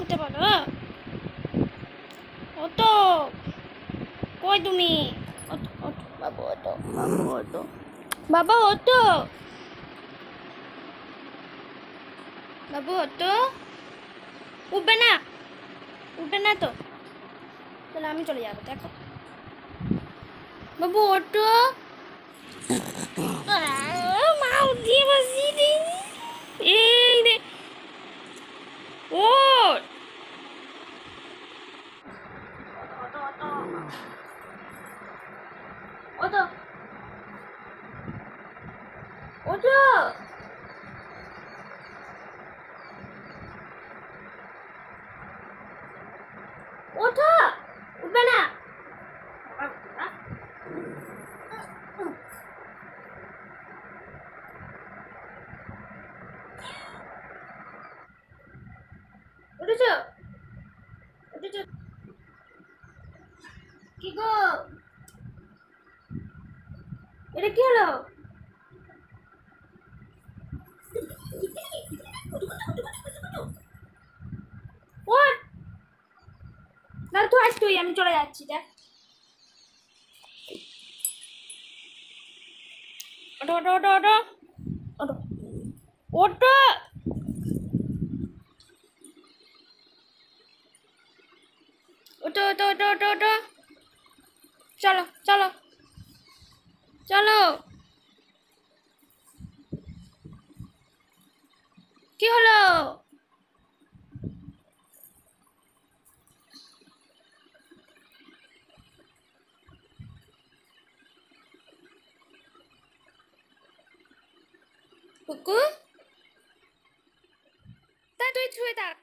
উঠতে পারো ও তো কই তুমি? ওতো, ওতো, বাবু ওতো বাবু ওতো ওতো ওতো উঠবে না। উঠবে না তো। তাহলে আমি চলে যাব দেখো। বাবু ওটো ওটো ওটো ওঠো। উঠবে না। উঠেছ? উঠেছ? কি গো? এটা কি হলো? না তুই আজ আমি চলে যাচ্ছি, দেখ। ওটো ওটো ওটো ওটো ওটো ওটো ওটো ওটো ওটো ওটো চলো চলো। চলো। কি হলো? কুকু? তা তুই ছুঁয়ে থাক।